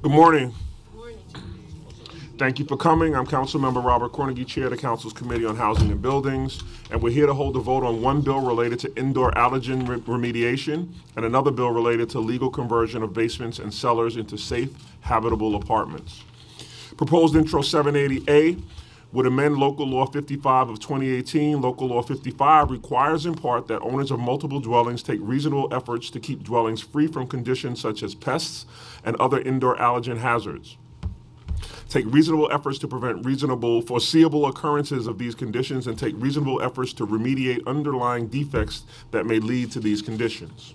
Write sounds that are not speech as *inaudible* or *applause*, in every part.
Good morning. Thank you for coming. I'm Councilmember Robert Cornegy, Chair of the Council's Committee on Housing and Buildings, and we're here to hold a vote on one bill related to indoor allergen re- remediation and another bill related to legal conversion of basements and cellars into safe, habitable apartments. Proposed intro 780A would amend local law 55 of 2018. Local law 55 requires in part that owners of multiple dwellings take reasonable efforts to keep dwellings free from conditions such as pests and other indoor allergen hazards. Take reasonable efforts to prevent reasonable, foreseeable occurrences of these conditions and take reasonable efforts to remediate underlying defects that may lead to these conditions.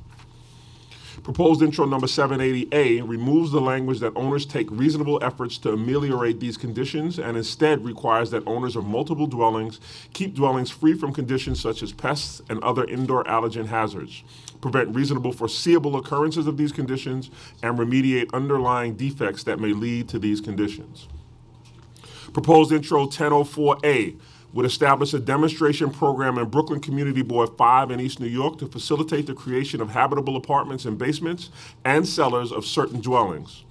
Proposed intro number 780A removes the language that owners take reasonable efforts to ameliorate these conditions and instead requires that owners of multiple dwellings keep dwellings free from conditions such as pests and other indoor allergen hazards, prevent reasonable foreseeable occurrences of these conditions, and remediate underlying defects that may lead to these conditions. Proposed intro 1004A would establish a demonstration program in Brooklyn Community Board 5 in East New York to facilitate the creation of habitable apartments and basements and cellars of certain dwellings.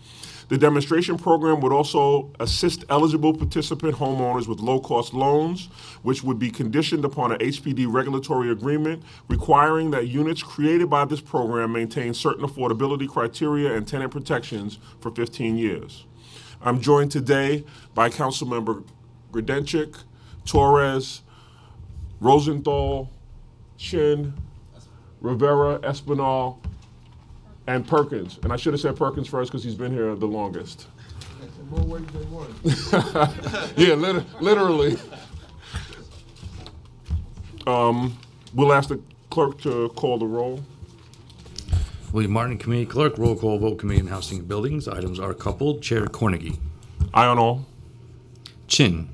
The demonstration program would also assist eligible participant homeowners with low-cost loans, which would be conditioned upon an HPD regulatory agreement requiring that units created by this program maintain certain affordability criteria and tenant protections for 15 years. I'm joined today by Councilmember Grodenchik, Torres, Rosenthal, Chin, Rivera, Espinal, and Perkins. And I should have said Perkins first because he's been here the longest. More ways than one. Yeah, lit- literally. Um, we'll ask the clerk to call the roll. William Martin, Committee Clerk, roll call vote, Committee on Housing and Buildings. Items are coupled. Chair Cornegy. Aye on all. Chin.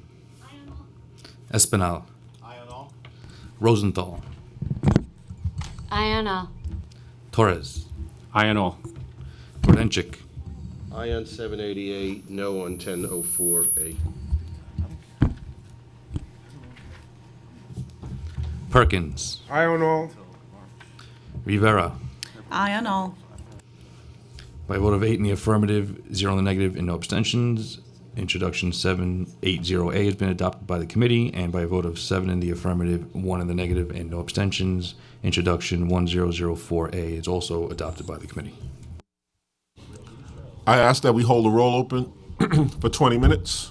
Espinal. Rosenthal. Ayana. Torres. Aye and all. Grodenchik. Aye on seven eighty-eight, no on ten oh four A. Perkins. Aye on all. Rivera. Aye on all. By a vote of eight in the affirmative, zero in the negative, and no abstentions, introduction 780A has been adopted by the committee, and by a vote of seven in the affirmative, one in the negative, and no abstentions, introduction 1004A is also adopted by the committee. I ask that we hold the roll open *clears throat* for 20 minutes.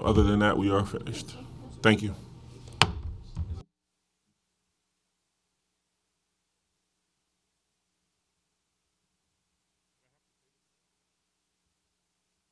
Other than that, we are finished. Thank you.